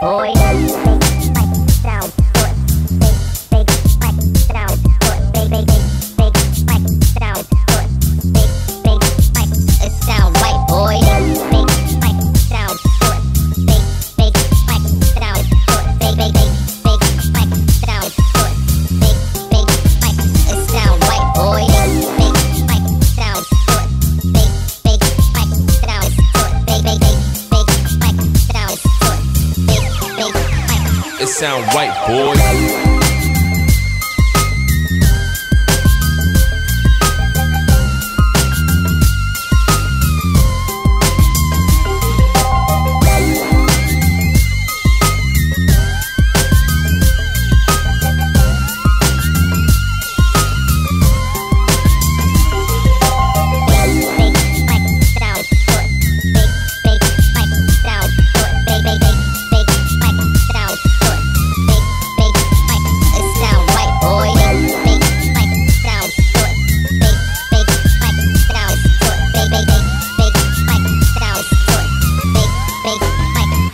Boy. Sound right, boys.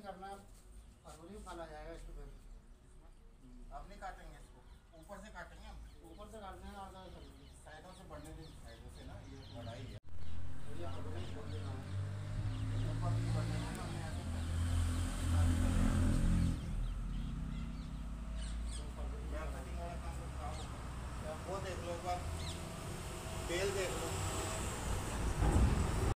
नहीं करना है फरवरी में फल आ जाएगा इसको फिर अब नहीं काटेंगे इसको? ऊपर से काटेंगे हम? ऊपर से काटने का आधा चलेगी साइडों से बढ़ने देंगे साइडों से ना ये बढ़ाई है। छोड़ देना ऊपर बढ़ने हमने ऐसे तो खराब हो। वो देख लो एक बार बेल देख लो।